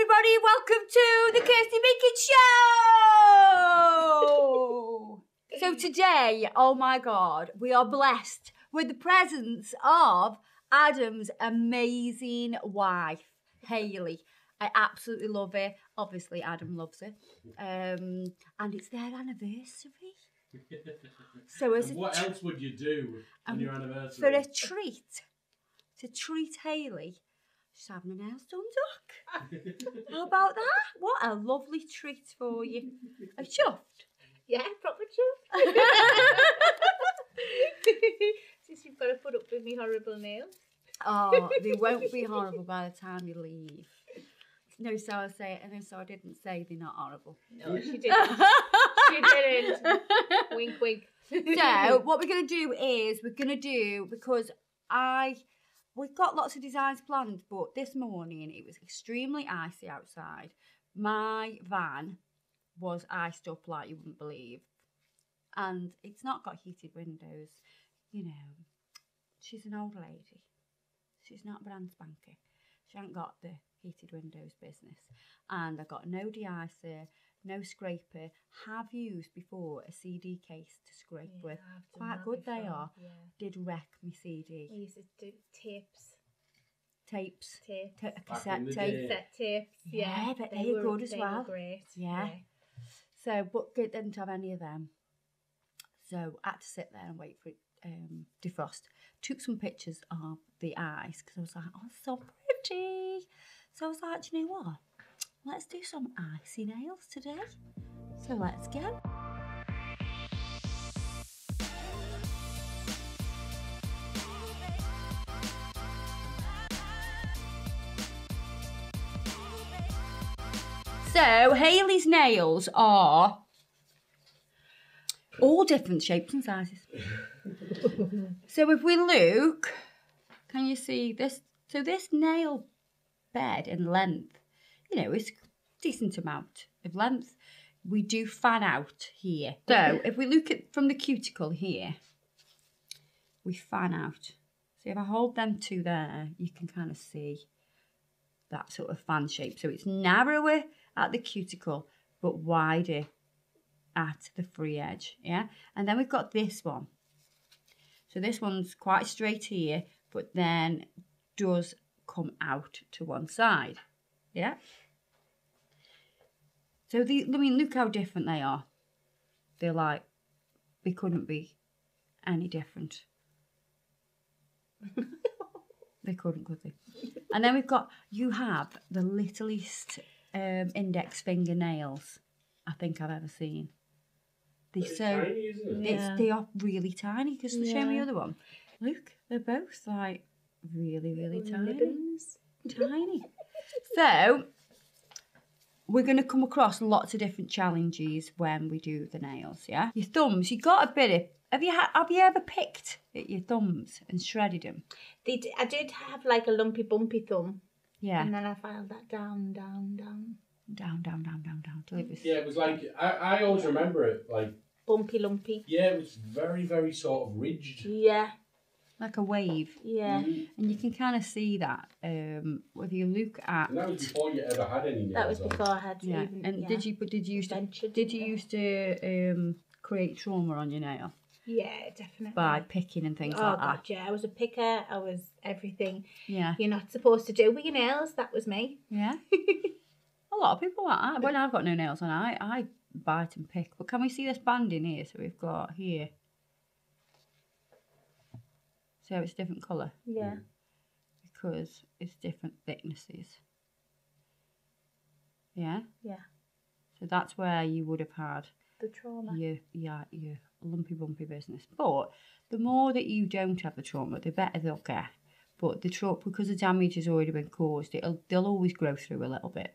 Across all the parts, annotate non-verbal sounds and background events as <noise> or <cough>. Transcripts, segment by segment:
everybody. Welcome to the Kirsty Meakin Show. so today, oh my God, we are blessed with the presence of Adam's amazing wife, Hayley. I absolutely love her. Obviously, Adam loves her. Um, and it's their anniversary. So as a what else would you do on Um, your anniversary? for a treat, to treat Hayley, she's having her nails done, Duck. How about that? What a lovely treat for you. I'm chuffed. Yeah, proper truth. <laughs> Since you've got to put up with me horrible nails. Oh, they won't be <laughs> horrible by the time you leave. No, so I say it, and then so I didn't say they're not horrible. No, she didn't. she didn't. wink, wink. so what we're gonna do is we're gonna do because I we've got lots of designs planned, but this morning it was extremely icy outside. My van was iced up like you wouldn't believe, and it's not got heated windows. You know, she's an old lady. She's not brand spanky. She hasn't got the heated windows business, and I've got no de-icer, no scraper. Have used before a CD case to scrape with. Quite good they are. Yeah. Did wreck my CD We used to do tapes. tapes, Tapes. ta- a Back cassette tape. day. Tapes. Yeah, Yeah, but they were good as they well. Were great. Yeah. So, but good didn't have any of them. So I had to sit there and wait for it um, defrost. Took some pictures of the ice because I was like, oh, so pretty. So I was like, "Do you know what? Let's do some icy nails today. So let's go. So Hayley's nails are all different shapes and sizes. <laughs> so if we look, can you see this? So this nail bed in length, you know, is decent amount of length. We do fan out here. So if we look at from the cuticle here, we fan out. So if I hold them two there, you can kind of see that sort of fan shape. So it's narrower at the cuticle, but wider at the free edge. Yeah. And then we've got this one. So this one's quite straight here, but then does come out to one side. Yeah. So the I mean, look how different they are. They're like they couldn't be any different. <laughs> they couldn't, could they? And then we've got you have the littlest um, index fingernails I think I've ever seen. They're It's so tiny, isn't it? it's, Yeah. they are really tiny because show me the other one. Look, they're both like really, really tiny. ribbons. Tiny. So we're going to come across lots of different challenges when we do the nails. Yeah, your thumbs. You got a bit of. Have you ha- have you ever picked at your thumbs and shredded them? They d- I did have like a lumpy, bumpy thumb, Yeah, and then I filed that down, down, down. down, down, down, down, down till it was. Yeah, it was like I, I always remember it like Bumpy, lumpy. yeah, it was very very sort of ridged. Yeah, Like a wave, yeah. Mhm. and you can kind of see that um, if you look at And that was before you ever had any nails That was on. before I had yeah. even. And yeah. did you? But did you used to? ventured Did you into used to um, create trauma on your nail Yeah, definitely. by picking and things oh like god, that? yeah. I was a picker. I was everything Yeah, you're not supposed to do with your nails. That was me. yeah. <laughs> A lot of people like that. When I've got no nails on, I, I bite and pick. But can we see this band in here? So we've got here. So it's different colour Yeah. because it's different thicknesses. Yeah? Yeah. So that's where you would have had The trauma. your, yeah, your lumpy bumpy business. But the more that you don't have the trauma, the better they'll get. But the trauma, because the damage has already been caused, it'll, they'll always grow through a little bit.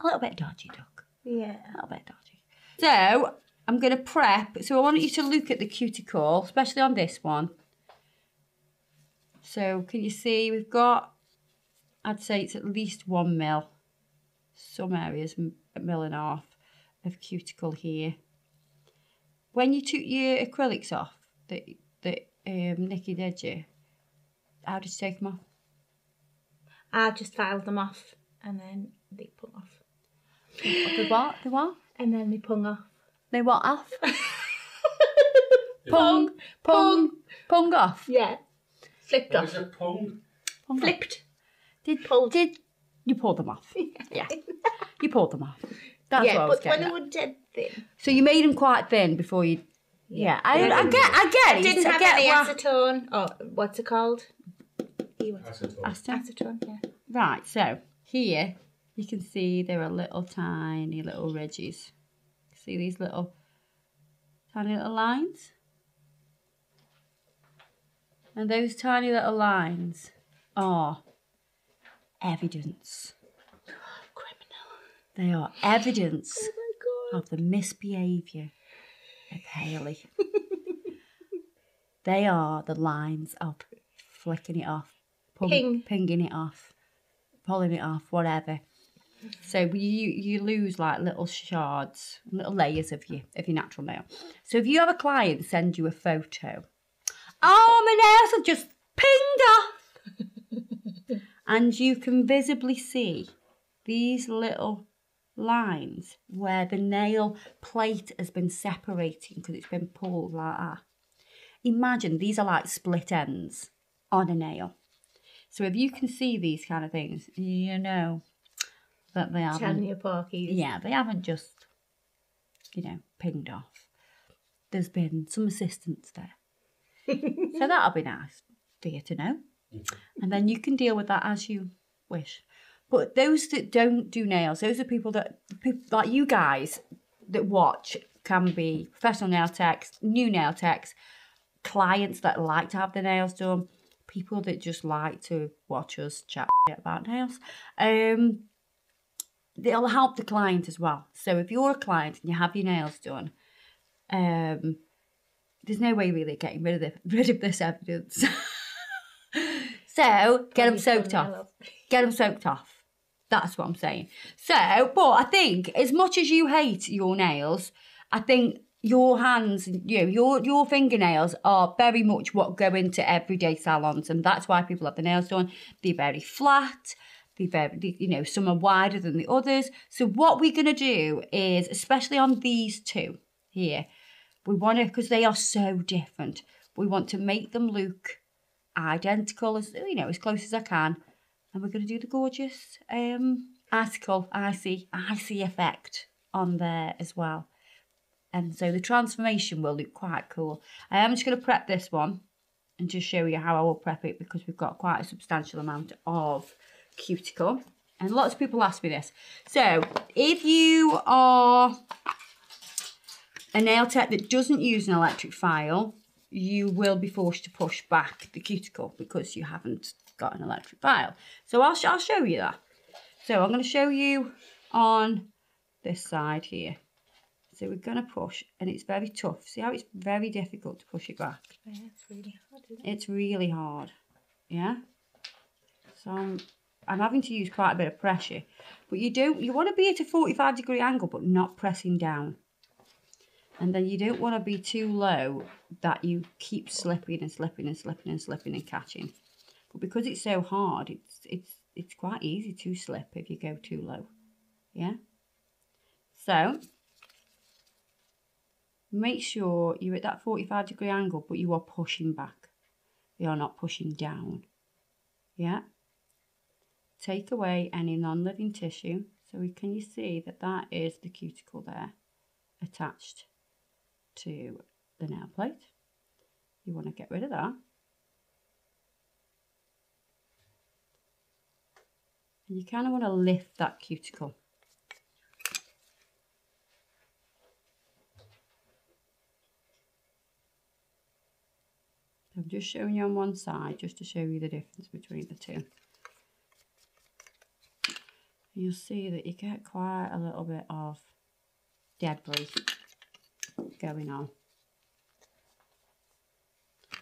A little bit dodgy, duck. Yeah. A little bit dodgy. So I'm going to prep. So I want you to look at the cuticle, especially on this one. So can you see we've got, I'd say it's at least one mil. Some areas a mil and a half of cuticle here. When you took your acrylics off that that um, Nikki did you, how did you take them off? I just filed them off and then they pung off. The what? The what? And then they pung off. They what off? <laughs> Pung, pung, pung off. Yeah. Flipped What off. is a pung? Pung off. Flipped. Did Pulled. did you pulled them off? <laughs> Yeah, you pulled them off. That's yeah, what I was but when getting. they at. were dead thin. So you made them quite thin before you. Yeah, I, Yeah, I, I get, I get I it. didn't I have get any why- acetone. Oh, what's it called? E what's it- Acetone. Acetone. Acetone, yeah. Right, so here you can see there are little tiny little ridges. See these little tiny little lines? And those tiny little lines are evidence. Criminal. They are evidence Oh of the misbehaviour of Hayley. they are the lines of flicking it off, pung- Ping. pinging it off, pulling it off, whatever. So you you lose like little shards, little layers of your of your natural nail. So if you have a client send you a photo, oh my nails have just pinged off, <laughs> and you can visibly see these little lines where the nail plate has been separating because it's been pulled like that. Imagine these are like split ends on a nail. So if you can see these kind of things, you know that they haven't. Tanya Parkies. Yeah, they haven't just, you know, pinged off. There's been some assistance there. So that'll be nice for you to know. And then you can deal with that as you wish. But those that don't do nails, those are people that, people like you guys that watch, can be professional nail techs, new nail techs, clients that like to have their nails done, people that just like to watch us chat about nails. Um, they'll help the client as well. So if you're a client and you have your nails done, um, there's no way really getting rid of the, <laughs> rid of this evidence. <laughs> so get them soaked off. Get them soaked off. That's what I'm saying. So, but I think as much as you hate your nails, I think your hands, you know, your your fingernails are very much what go into everyday salons, and that's why people have the nails done. They're very flat. They're very, you know, some are wider than the others. So what we're gonna do is, especially on these two here, we want to because they are so different. We want to make them look identical as you know as close as I can, and we're going to do the gorgeous um article icy icy effect on there as well. And so the transformation will look quite cool. I am just going to prep this one and just show you how I will prep it because we've got quite a substantial amount of cuticle. And lots of people ask me this. So if you are a nail tech that doesn't use an electric file, you will be forced to push back the cuticle because you haven't got an electric file. So I'll, sh- I'll show you that. So I'm going to show you on this side here. So we're going to push and it's very tough. See how it's very difficult to push it back? Yeah, it's really hard, isn't it? It's really hard. Yeah. So I'm, I'm having to use quite a bit of pressure. But you don't you want to be at a 45 degree angle but not pressing down. And then you don't want to be too low that you keep slipping and slipping and slipping and slipping and catching. But because it's so hard, it's it's it's quite easy to slip if you go too low. Yeah? So make sure you're at that 45 degree angle, but you are pushing back. You are not pushing down. Yeah? Take away any non-living tissue. So can you see that that is the cuticle there attached to the nail plate. You want to get rid of that. And you kind of want to lift that cuticle. I'm just showing you on one side just to show you the difference between the two. You'll see that you get quite a little bit of debris going on.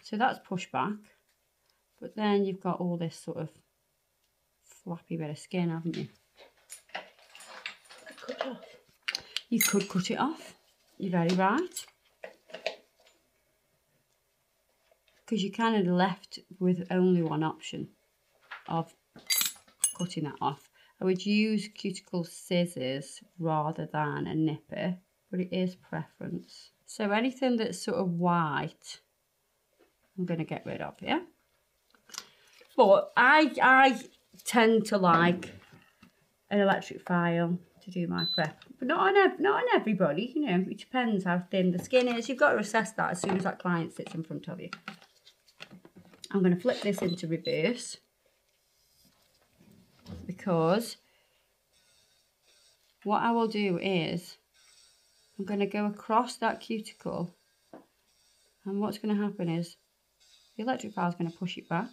So that's push back, but then you've got all this sort of flappy bit of skin, haven't you? Cut off. You could cut it off. You're very right. Because you're kind of left with only one option of cutting that off. I would use cuticle scissors rather than a nipper, but it is preference. So anything that's sort of white, I'm going to get rid of, yeah? But I, I tend to like an electric file to do my prep. But not on, ev- not on everybody, you know, it depends how thin the skin is. You've got to assess that as soon as that client sits in front of you. I'm going to flip this into reverse because what I will do is I'm going to go across that cuticle and what's going to happen is the electric file is going to push it back.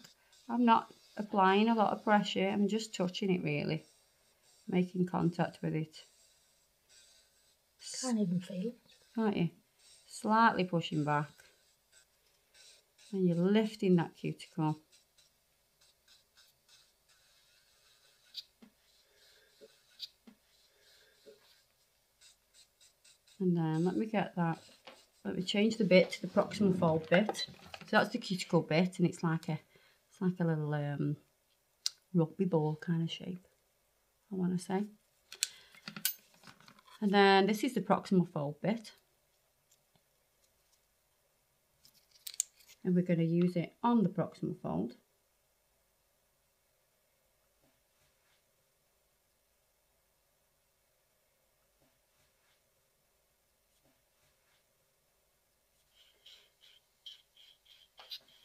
I'm not applying a lot of pressure, I'm just touching it really, making contact with it. Can't even feel it. Can't you? Slightly pushing back. And you're lifting that cuticle. And then let me get that. Let me change the bit to the proximal fold bit. So that's the cuticle bit, and it's like a, it's like a little um, rugby ball kind of shape. I want to say. And then this is the proximal fold bit. And we're going to use it on the proximal fold.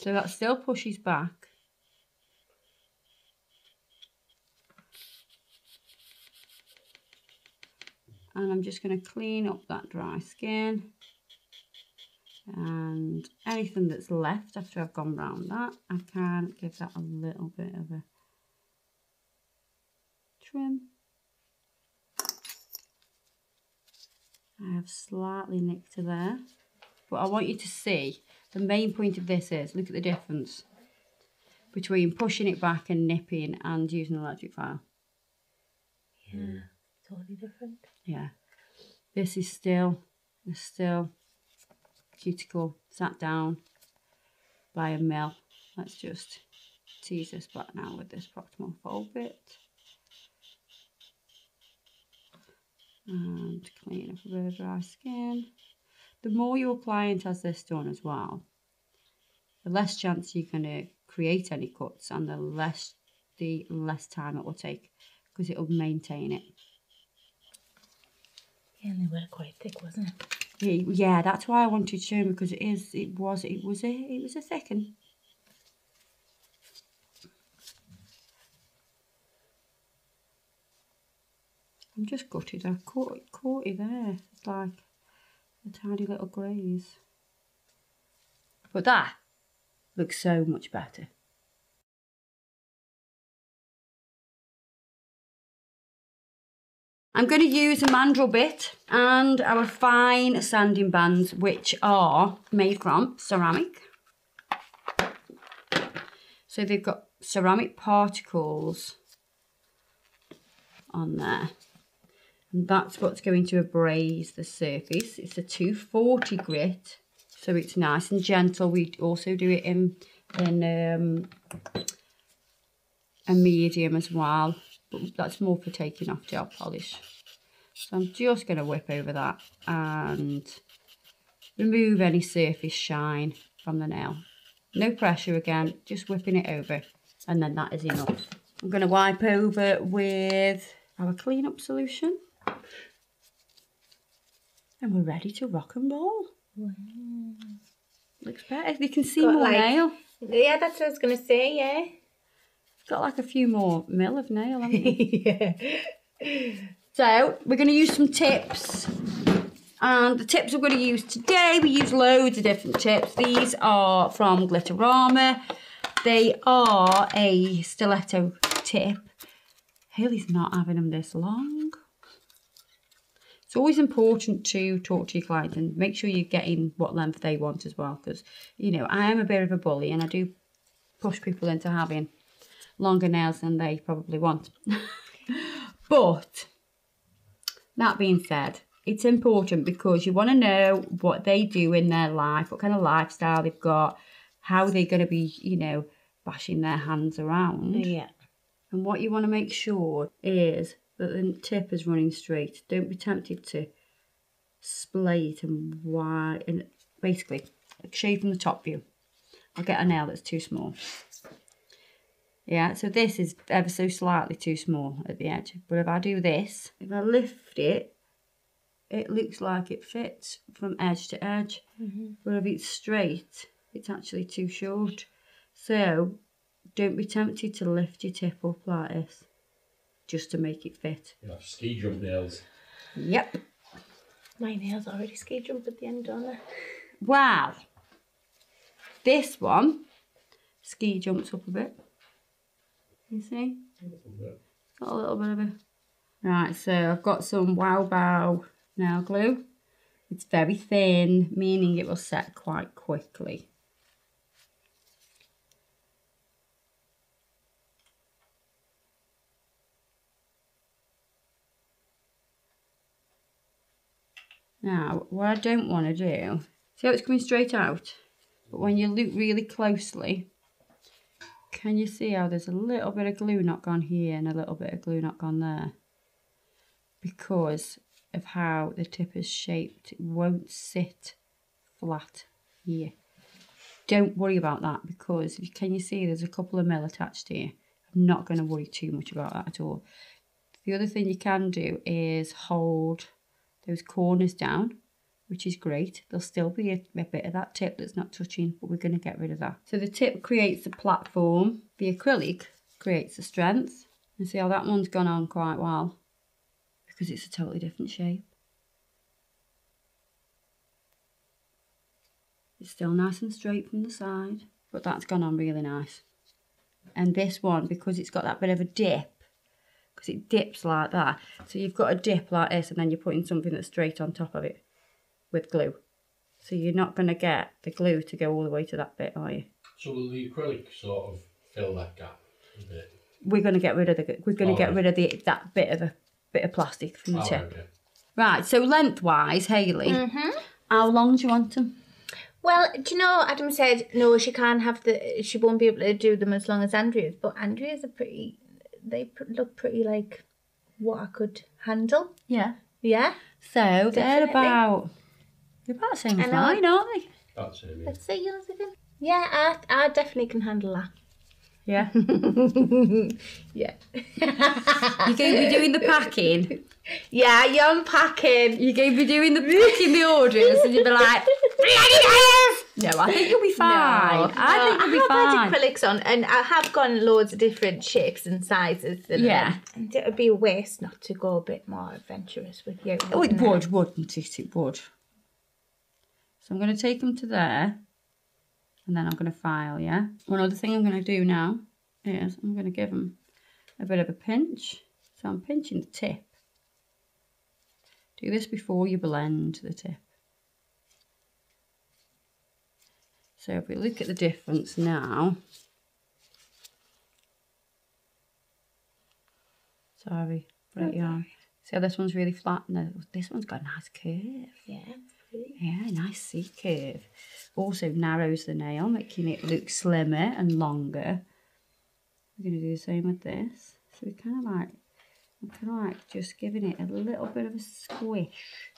So that still pushes back. And I'm just going to clean up that dry skin. And anything that's left after I've gone round that, I can give that a little bit of a trim. I have slightly nicked to there. But I want you to see the main point of this is look at the difference between pushing it back and nipping and using an electric file. Yeah, totally different. Yeah. This is still, is still cuticle sat down by a mill. Let's just tease this back now with this proximal fold bit. And clean up a bit of dry skin. The more your client has this done as well, the less chance you're going to create any cuts and the less the less time it will take because it will maintain it. Yeah, and they were quite thick, wasn't it? Yeah, that's why I wanted to show because it is, it was, it was a, it was a thick one. I'm just gutted. I caught, caught it there. It's like a tiny little graze. But that looks so much better. I'm going to use a mandrel bit and our fine sanding bands, which are made from ceramic. So they've got ceramic particles on there. And that's what's going to abrade the surface. It's a 240 grit, so it's nice and gentle. We also do it in, in um, a medium as well but that's more for taking off gel polish. So I'm just going to whip over that and remove any surface shine from the nail. No pressure again, just whipping it over and then that is enough. I'm going to wipe over with our clean-up solution. And we're ready to rock and roll. Wow. Looks better. You can see Got more like- nail. Yeah, that's what I was going to say, yeah. Got like a few more mil of nail, haven't you? <laughs> yeah. So we're going to use some tips. And the tips we're going to use today, we use loads of different tips. These are from Glitterama. They are a stiletto tip. Hayley's not having them this long. It's always important to talk to your clients and make sure you're getting what length they want as well. Because, you know, I am a bit of a bully and I do push people into having longer nails than they probably want. <laughs> but that being said, it's important because you want to know what they do in their life, what kind of lifestyle they've got, how they're going to be, you know, bashing their hands around. Yeah. And what you want to make sure is that the tip is running straight. Don't be tempted to splay it and wide and basically shave from the top view. I'll get a nail that's too small. Yeah, so this is ever so slightly too small at the edge. But if I do this, if I lift it, it looks like it fits from edge to edge. Mm-hmm. But if it's straight, it's actually too short. So don't be tempted to lift your tip up like this just to make it fit. You have ski jump nails. Yep. My nails already ski jump at the end, don't they? Wow. This one ski jumps up a bit. You see? A Got a little bit of a. Right, so I've got some Wow Bow nail glue. It's very thin, meaning it will set quite quickly. Now, what I don't want to do, see how it's coming straight out? But when you look really closely, can you see how there's a little bit of glue not gone here and a little bit of glue not gone there? Because of how the tip is shaped, it won't sit flat here. Don't worry about that because can you see there's a couple of mil attached here? I'm not going to worry too much about that at all. The other thing you can do is hold those corners down, which is great. There'll still be a, a bit of that tip that's not touching, but we're going to get rid of that. So the tip creates the platform, the acrylic creates the strength. And see how that one's gone on quite well because it's a totally different shape. It's still nice and straight from the side, but that's gone on really nice. And this one, because it's got that bit of a dip, because it dips like that. So you've got a dip like this and then you're putting something that's straight on top of it with glue. So you're not going to get the glue to go all the way to that bit, are you? So will the acrylic sort of fill that gap a bit? We're going to get rid of the we're going to get Alright. rid of the that bit of a bit of plastic from the Oh, tip. okay. Right. So lengthwise, Hayley, Mm-hmm. how long do you want them? Well, do you know, Adam said, no, she can't have the, she won't be able to do them as long as Andrea's, but Andrea's are pretty, they pr- look pretty like what I could handle. Yeah. Yeah? So they're about they're about the same as mine, aren't they? That's it. Yeah. Let's say yours again. Yeah, I, I definitely can handle that. Yeah. <laughs> Yeah. You're going to be doing the packing. yeah, you're unpacking. You're going to be doing the packing the orders, and you'll be like, <laughs> no, I think you'll be fine. I think you'll be I fine. have had acrylics on, and I have gone loads of different shapes and sizes. And, Yeah. and it would be a waste not to go a bit more adventurous with you. Oh, it wouldn't would, wouldn't it? It would. So I'm going to take them to there, and then I'm going to file, yeah? One other thing I'm going to do now is I'm going to give them a bit of a pinch. So I'm pinching the tip. Do this before you blend the tip. So if we look at the difference now. Sorry, right yarn. See how this one's really flat? No, this one's got a nice curve. Yeah. pretty. Yeah, nice C curve. Also narrows the nail, making it look slimmer and longer. We're going to do the same with this. So we kind of like, I'm kind of like just giving it a little bit of a squish.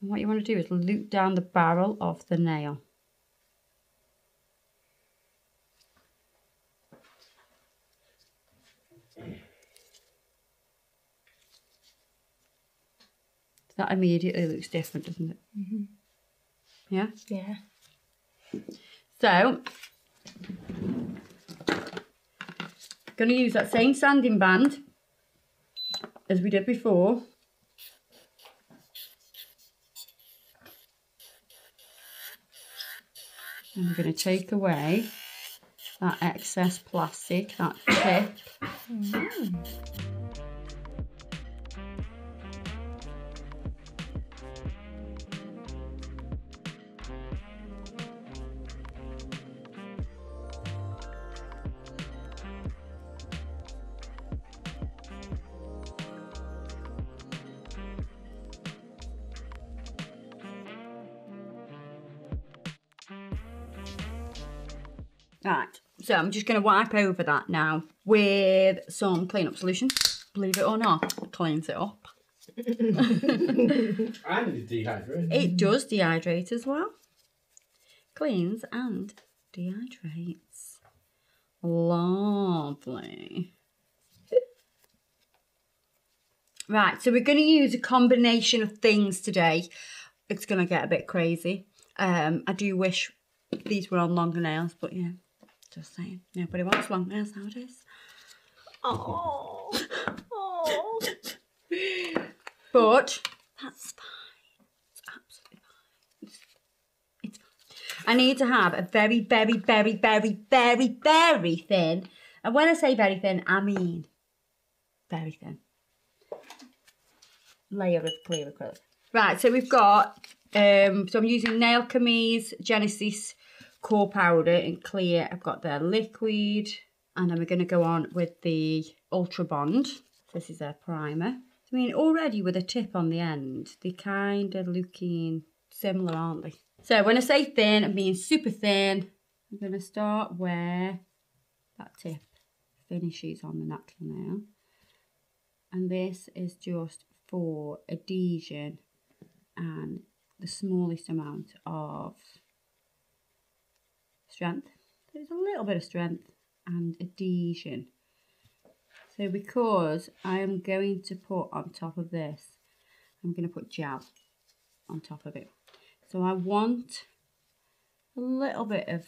And what you want to do is loop down the barrel of the nail. That immediately looks different, doesn't it? Mm-hmm. Yeah. Yeah. So, I'm going to use that same sanding band as we did before. And we're going to take away that excess plastic, that tip. Right, mm-hmm. So I'm just going to wipe over that now with some clean-up solution. Believe it or not, it cleans it up. <laughs> And it's dehydrated. It does dehydrate as well. Cleans and dehydrates. Lovely. Right, so we're going to use a combination of things today. It's going to get a bit crazy. Um, I do wish these were on longer nails, but yeah, just saying. Nobody wants long nails nowadays. Oh. oh. <laughs> But that's fine. It's absolutely fine. It's, it's fine. I need to have a very, very, very, very, very, very thin. And when I say very thin, I mean very thin layer of clear acrylic. Right, so we've got, um, so I'm using Nailchemy's Genesis Core Powder in clear. I've got the liquid, and then we're going to go on with the Ultra Bond. This is a primer. I mean, already with a tip on the end, they're kind of looking similar, aren't they? So when I say thin, I mean super thin. I'm going to start where that tip finishes on the natural nail. And this is just for adhesion and the smallest amount of strength. There's a little bit of strength and adhesion. So because I am going to put on top of this, I'm going to put gel on top of it. So I want a little bit of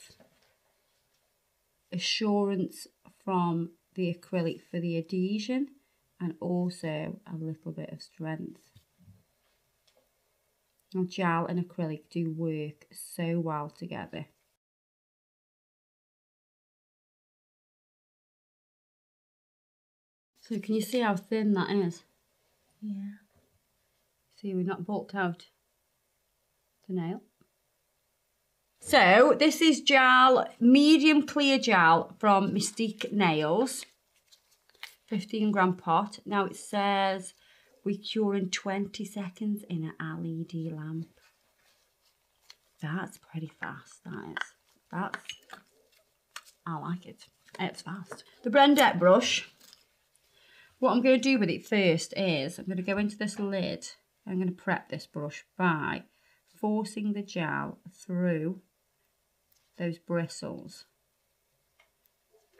assurance from the acrylic for the adhesion and also a little bit of strength. Now gel and acrylic do work so well together. So can you see how thin that is? Yeah. See, we've not bulked out the nail. So this is gel, medium clear gel from Mystic Nails. 15 gram pot. Now it says we cure in 20 seconds in an LED lamp. That's pretty fast, that is. That's, I like it. It's fast. The BrenDek brush, what I'm going to do with it first is I'm going to go into this lid. I'm going to prep this brush by forcing the gel through those bristles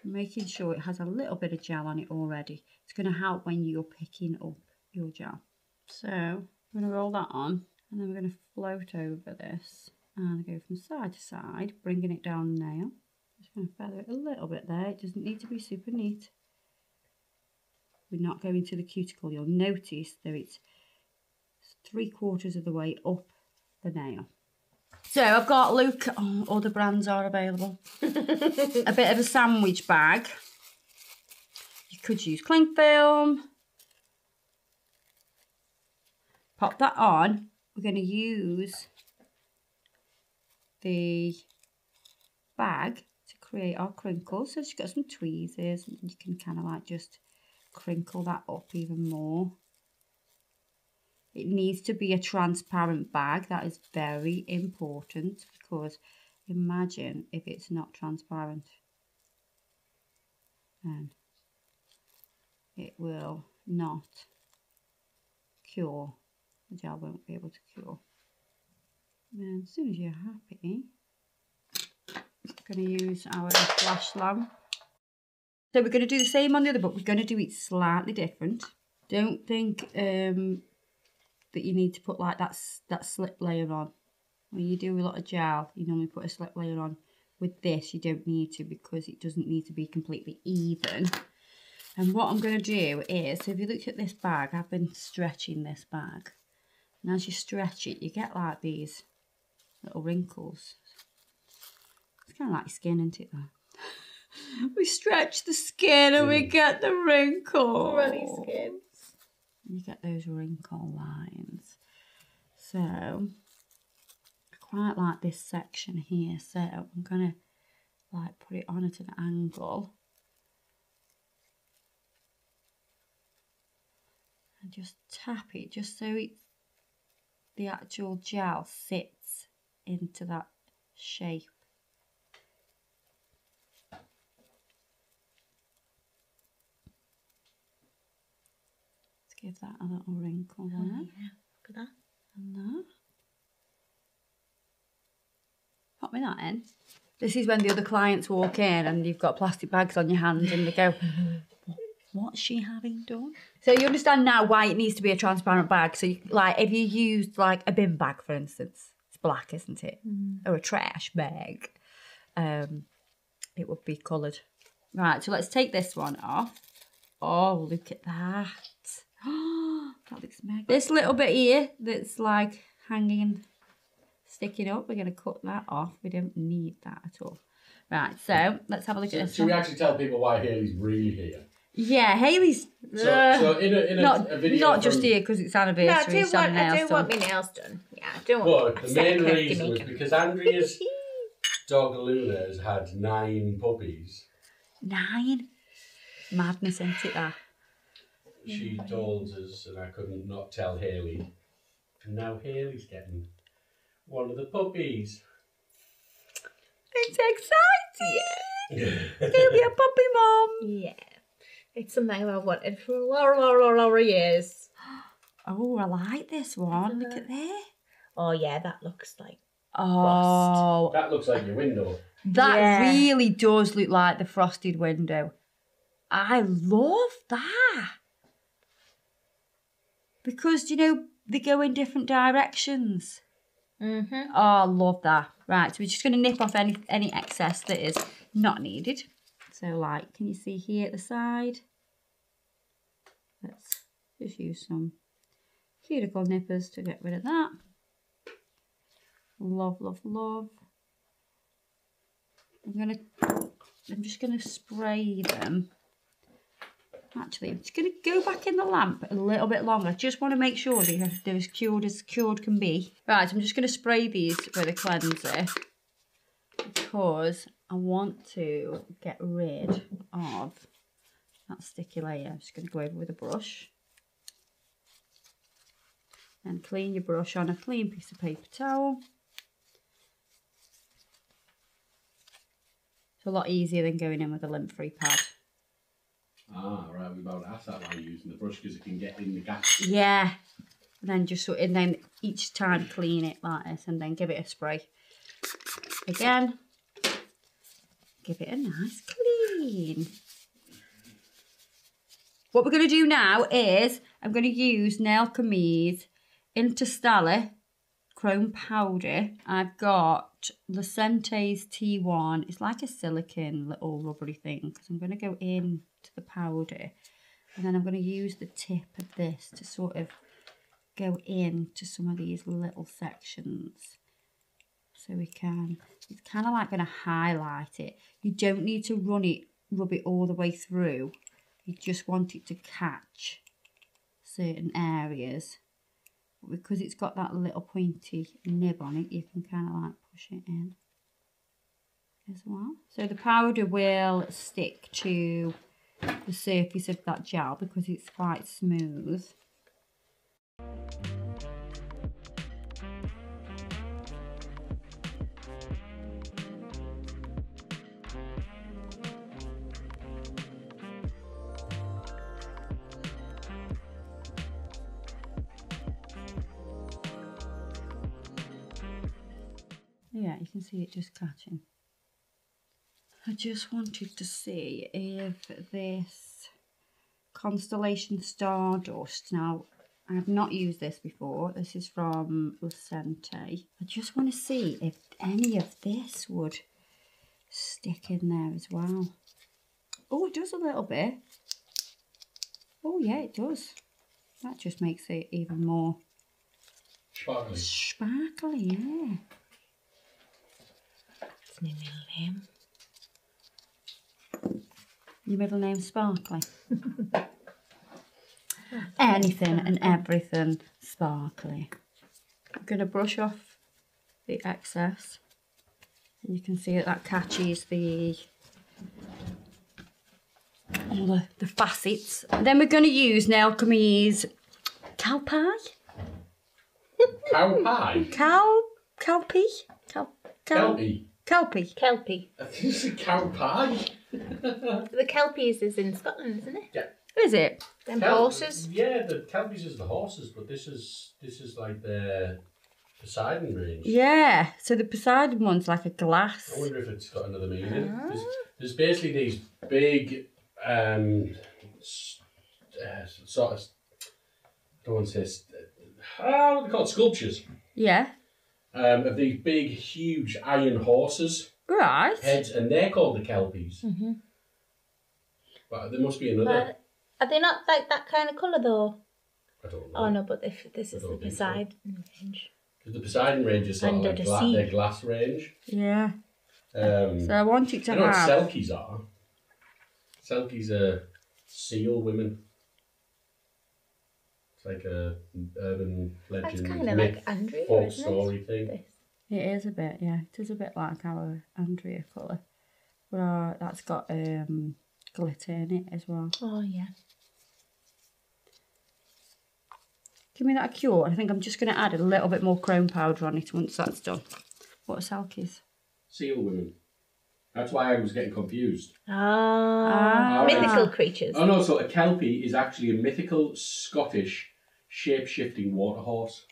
making sure it has a little bit of gel on it already. It's going to help when you're picking up your gel. So I'm going to roll that on and then we're going to float over this and go from side to side, bringing it down nail. Just going to feather it a little bit there. It doesn't need to be super neat. We're not going to the cuticle. You'll notice that it's three quarters of the way up the nail. So I've got Luke, oh, other brands are available. <laughs> a bit of a sandwich bag. You could use cling film. Pop that on. We're going to use the bag to create our crinkles. So she's got some tweezers and you can kind of like just crinkle that up even more. It needs to be a transparent bag. That is very important because imagine if it's not transparent. Then it will not cure. The gel won't be able to cure. And as soon as you're happy, I'm going to use our flash lamp. So we're going to do the same on the other, but we're going to do it slightly different. Don't think um, that you need to put like that, that slip layer on. When you do a lot of gel, you normally put a slip layer on. With this, you don't need to because it doesn't need to be completely even. And what I'm going to do is, so if you look at this bag, I've been stretching this bag. And as you stretch it, you get like these little wrinkles. It's kind of like skin, isn't it, though? We stretch the skin and we get the wrinkles. Runny skin you get those wrinkle lines. So I quite like this section here. So I'm going to like put it on at an angle. And just tap it just so it the actual gel sits into that shape. Give that a little wrinkle there. Oh, yeah. Look at that. And that. Pop me that in. This is when the other clients walk in and you've got plastic bags on your hands and they go, What's she having done? So you understand now why it needs to be a transparent bag. So, you, like, if you used like a bin bag, for instance, it's black, isn't it? Or a trash bag, um, it would be coloured. Right. So let's take this one off. Oh, look at that. That looks mega. This little bit here that's like hanging, sticking up, we're going to cut that off. We don't need that at all. Right, so let's have a look So, at this should we actually tell people why Hayley's really here? Yeah, Hayley's So, uh, so in a, in a, not, a video not just here because it's No, I anniversary. do want, I do done. want my nails done. Yeah, I do want But a the main reason was because Andrea's <laughs> dog Luna has had nine puppies. Nine. Madness, isn't it, that? She mm-hmm. told us, and I couldn't not tell Hayley. And now Hayley's getting one of the puppies. It's exciting! <laughs> Yeah. You'll be a puppy mom! Yeah. It's something I've wanted for a lot, lot, lot, lot of years. <gasps> Oh, I like this one. Look at there. Oh, yeah, that looks like. Oh, That looks like your window. that Yeah. really does look like the frosted window. I love that. Because, you know, they go in different directions. Mm-hmm. Oh, I love that. Right, so we're just going to nip off any any excess that is not needed. So, like, can you see here at the side? Let's just use some cuticle nippers to get rid of that. Love, love, love. I'm gonna, I'm just gonna spray them. Actually, I'm just gonna go back in the lamp a little bit longer. Just want to make sure they're, they're as cured as cured can be. Right, I'm just gonna spray these with a cleanser because I want to get rid of that sticky layer. I'm just gonna go over with a brush and clean your brush on a clean piece of paper towel. It's a lot easier than going in with a lint-free pad. Ah, right. We're about ask that you're using the brush because it can get in the gaps. Yeah. And then just so, and then each time clean it like this and then give it a spray. Again. Give it a nice clean. What we're going to do now is I'm going to use Nailchemy's Interstellar Chrome Powder. I've got Lucentes T1. It's like a silicone little rubbery thing because I'm going to go in to the powder. And then I'm going to use the tip of this to sort of go into some of these little sections. So we can it's kind of like going to highlight it. You don't need to run it rub it all the way through. You just want it to catch certain areas. But because it's got that little pointy nib on it you can kind of like push it in as well. So the powder will stick to the surface of that gel because it's quite smooth. Yeah, you can see it just catching. I just wanted to see if this Constellation Stardust, now I have not used this before, this is from Lucente. I just want to see if any of this would stick in there as well. Oh, it does a little bit. Oh yeah, it does. That just makes it even more Sparkly. sparkly, yeah. It's my middle name. Your middle name's Sparkly. Anything and everything sparkly. I'm going to brush off the excess. And you can see that that catches the all the, the facets. And then we're going to use Nailchemy's cow pie. Cow pie. Cow? Cow, cow, Kelpie. Kelpie. Kelpie. <laughs> I think it's a cow pie. The Kelpies is in Scotland, isn't it? Yeah. Is it? Them Kel- horses. Yeah, the Kelpies is the horses, but this is this is like the Poseidon range. Yeah. So the Poseidon one's like a glass. I wonder if it's got another meaning. There's, there's basically these big, um, s- uh, sort of, I don't want to say, st- uh, what are they called? Sculptures. Yeah. Um, of these big, huge iron horses Right. heads, and they're called the Kelpies. Mm-hmm. But there must be another. But are they not like that kind of colour though? I don't know. Oh no, but if this is the don't so. Poseidon range. Because the Poseidon range is sort Under of like the gla- their glass range. Yeah. Um, So I want it to you know what have. Selkies are? Selkies are seal women. It's like a urban That's legend, kind of myth, like Andrea, folk isn't story it? thing. It is a bit, yeah. It is a bit like our Andrea colour. But uh, that's got um, glitter in it as well. Oh yeah. Give me that cure. I think I'm just going to add a little bit more chrome powder on it once that's done. What are Selkies? Seal women. That's why I was getting confused. Ah, Ah. mythical creatures. Oh no, so a Kelpie is actually a mythical Scottish shape shifting water horse.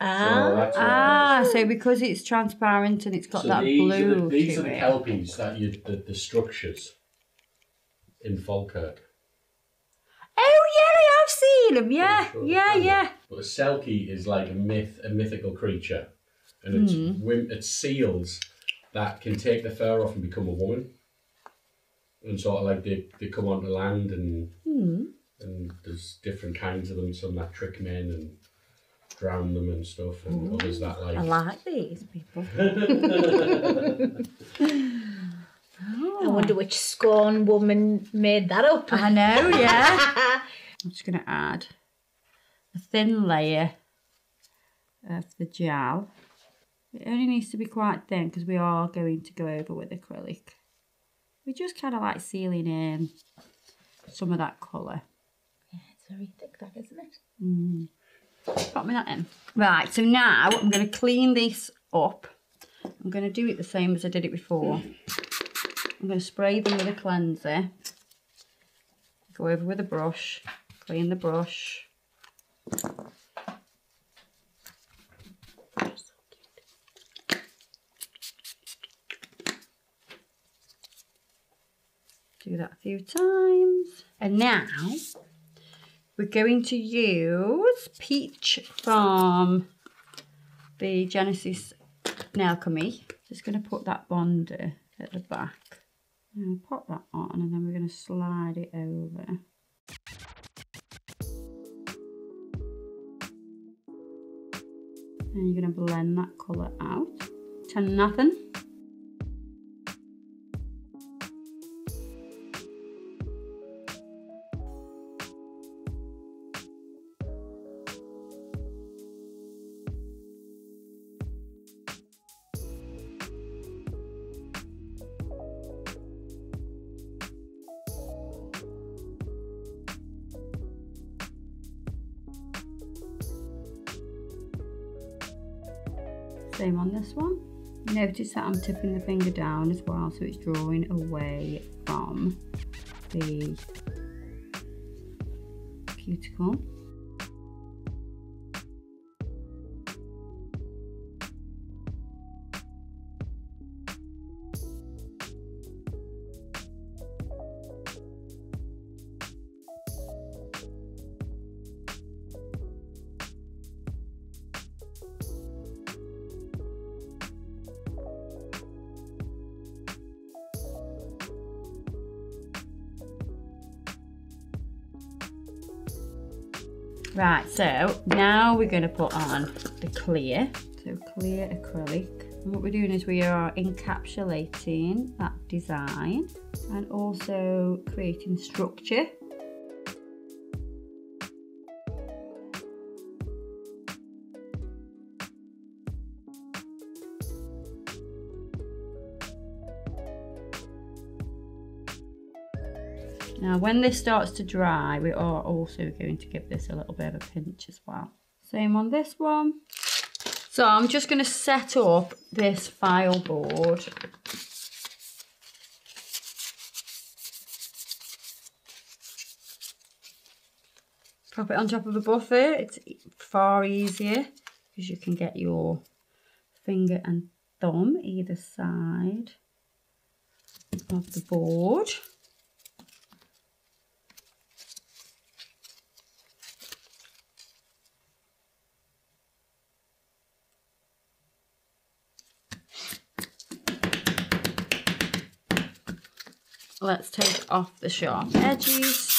So Ah, that's what it is. Ah, so because it's transparent and it's got so that these blue are the, these to are the it. kelpies that you the, the structures in Falkirk. Oh yeah, I have seen them. Yeah, Sure, yeah, yeah. But a selkie is like a myth, a mythical creature, and it's Hmm. wim- it's seals that can take the fur off and become a woman, and sort of like they, they come onto land and Hmm. And there's different kinds of them. Some that trick men and drown them and stuff, and mm. others that like I like these people. <laughs> I wonder oh. which scorn woman made that up. I know, yeah. <laughs> I'm just going to add a thin layer of the gel. It only needs to be quite thin because we are going to go over with acrylic. We're just kind of like sealing in some of that colour. Very thick, that isn't it? Mm. Pop me that in. Right, so now I'm going to clean this up. I'm going to do it the same as I did it before. I'm going to spray them with a cleanser. Go over with a brush. Clean the brush. Do that a few times. And now we're going to use Peach from the Genesis Nailchemy. Just going to put that bonder at the back. And pop that on and then we're going to slide it over. And you're going to blend that colour out to nothing. Notice that I'm tipping the finger down as well so it's drawing away from the cuticle. We're going to put on the clear, so clear acrylic. And what we're doing is we are encapsulating that design and also creating structure. Now when this starts to dry, we are also going to give this a little bit of a pinch as well. Same on this one. So I'm just going to set up this file board. Pop it on top of a buffer. It's far easier because you can get your finger and thumb either side of the board. Let's take off the sharp edges.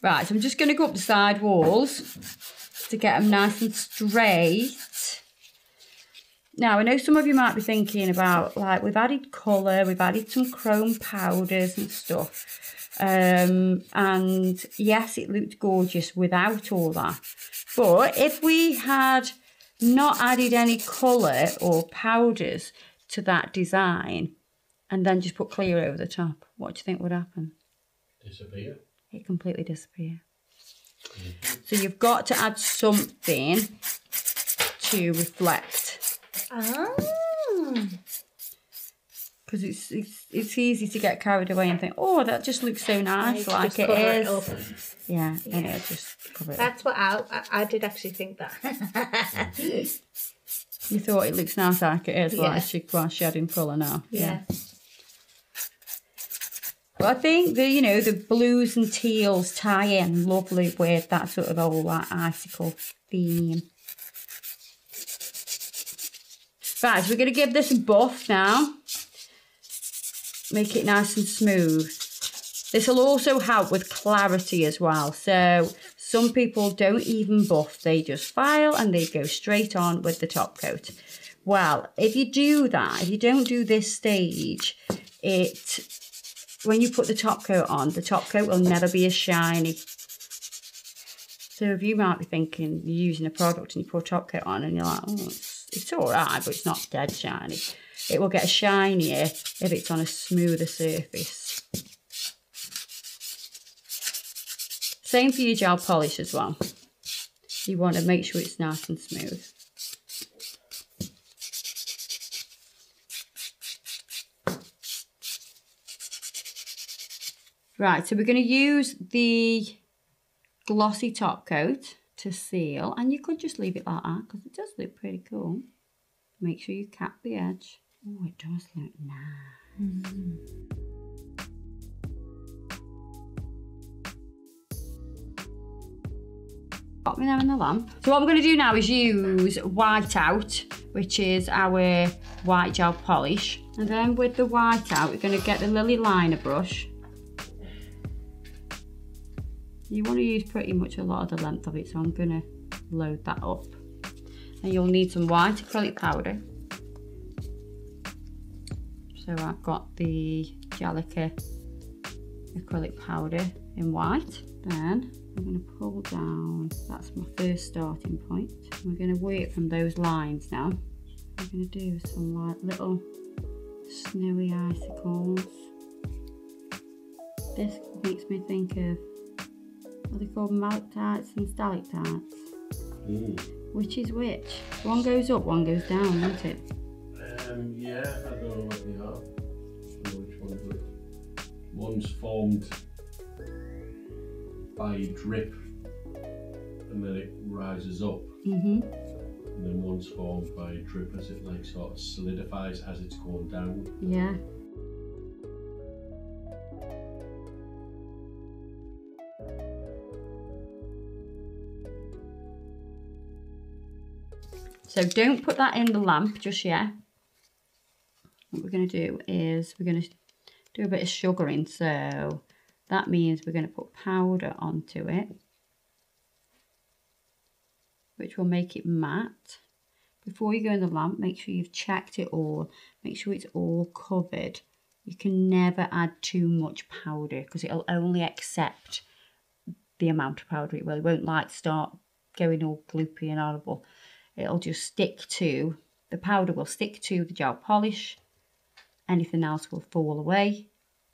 Right, so I'm just going to go up the side walls to get them nice and straight. Now, I know some of you might be thinking about, like, we've added colour, we've added some chrome powders and stuff. Um, and yes, it looked gorgeous without all that. But if we had not added any colour or powders to that design and then just put clear over the top, what do you think would happen? Disappear. it completely disappear. So you've got to add something to reflect Ah. because it's, it's it's easy to get carried away and think, oh, that just looks so nice, like it is. up. Yeah, and it'll just cover it. up. That's what I, I, I did actually think that. <laughs> <laughs> You thought it looks nice like it is, Yeah. like she while she adding colour now. yeah. But I think the you know the blues and teals tie in lovely with that sort of old like icicle theme. Right, so we're gonna give this a buff now. Make it nice and smooth. This will also help with clarity as well. So some people don't even buff, they just file and they go straight on with the top coat. Well, if you do that, if you don't do this stage, it when you put the top coat on, the top coat will never be as shiny. So if you might be thinking you're using a product and you put a top coat on and you're like, oh, it's, all right, but it's not dead shiny. It will get shinier if it's on a smoother surface. Same for your gel polish as well. You want to make sure it's nice and smooth. Right, so we're going to use the glossy top coat to seal, and you could just leave it like that because it does look pretty cool. Make sure you cap the edge. Oh, it does look nice. Got me there in the lamp. So what we're going to do now is use white out, which is our white gel polish. And then with the white out, we're going to get the Lily liner brush. You want to use pretty much a lot of the length of it, so I'm going to load that up. And you'll need some white acrylic powder. So I've got the Gelica acrylic powder in white. Then I'm going to pull down, that's my first starting point. We're going to work from those lines now. I'm going to do some like little snowy icicles. This makes me think of are they called malachitites and stalactites. Mm. Which is which? One goes up, one goes down, isn't it? Um, yeah, I don't know what they are. I don't know which one's which. One's formed by drip and then it rises up. Mm-hmm. And then one's formed by drip as it like sort of solidifies as it's going down. Yeah. So don't put that in the lamp just yet. What we're going to do is we're going to do a bit of sugaring. So that means we're going to put powder onto it, which will make it matte. Before you go in the lamp, make sure you've checked it all. Make sure it's all covered. You can never add too much powder because it'll only accept the amount of powder it will. It won't like start going all gloopy and horrible. It'll just stick to, the powder will stick to the gel polish. Anything else will fall away.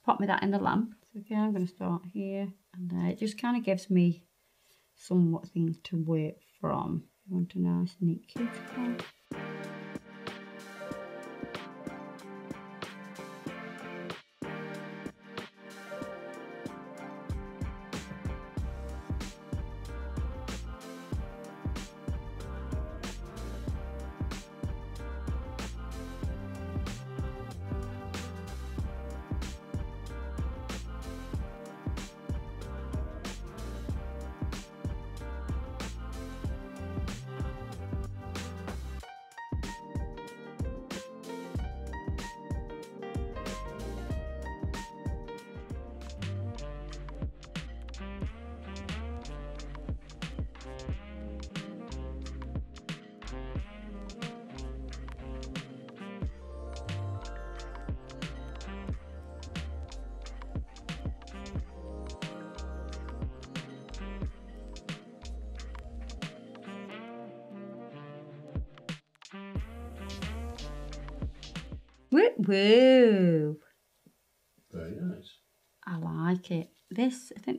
Pop me that in the lamp. So I'm going to start here. And uh, it just kind of gives me somewhat things to work from. You want a nice neat cuticle.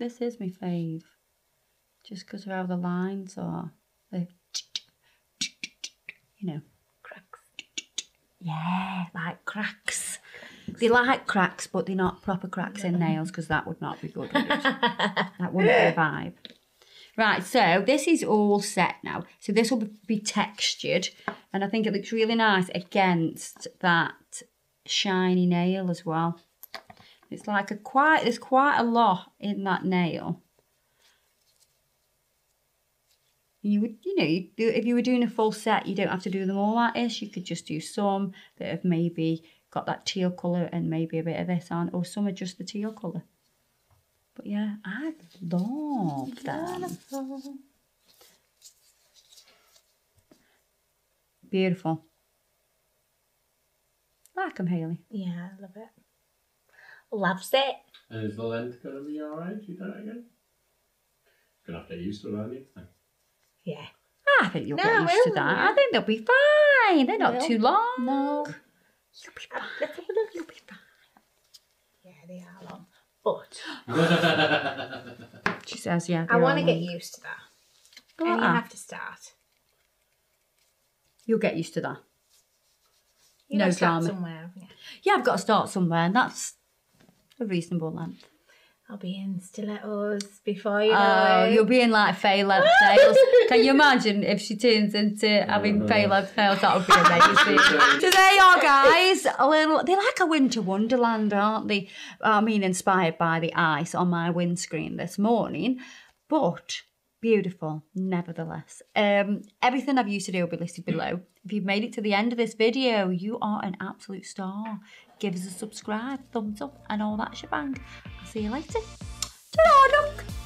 This, I think this is my fave. Just because of how the lines are. The, <tsk> you know, Cracks. yeah, like cracks. They like cracks, but they're not proper cracks in nails because that would not be good. Would <laughs> that wouldn't be a vibe. Right, so this is all set now. So this will be textured, and I think it looks really nice against that shiny nail as well. It's like a quite there's quite a lot in that nail. You would, you know, you do, if you were doing a full set, you don't have to do them all like this. You could just do some that have maybe got that teal colour and maybe a bit of this on, or some are just the teal colour. But yeah, I love them. Beautiful. Like them, Hayley. Yeah, I love it. Loves it. And is the length going to be alright? You don't reckon? Gonna have to get used to it, aren't you? Yeah. Ah, I think you'll No, get used to will, that. yeah. I think they'll be fine. They're not Will. too long. No. You'll be fine. Let's have a look. You'll be fine. Yeah, they are long. But <laughs> She says, yeah. I they're want to all get long. used to that. Go and you on. have to start. You'll get used to that. You No gotta start drama. somewhere. haven't you? Yeah, I've got to start somewhere, and that's a reasonable length. I'll be in stilettos before you know Oh, it. you'll be in like fey length nails. <laughs> Can you imagine if she turns into having fey length nails? That would be amazing. <laughs> so there you are, guys. A little. They're like a winter wonderland, aren't they? I mean, inspired by the ice on my windscreen this morning, but beautiful nevertheless. Um, everything I've used today will be listed below. If you've made it to the end of this video, you are an absolute star give us a subscribe, thumbs up, and all that shebang. I'll see you later. ta